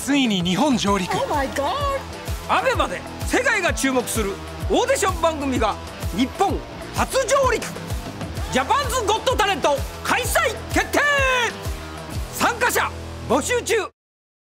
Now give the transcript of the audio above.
ついに日本上陸。Oh my アベマで世界が注目するオーディション番組が日本初上陸。ジャパンズゴットタレント開催決定。参加者募集中。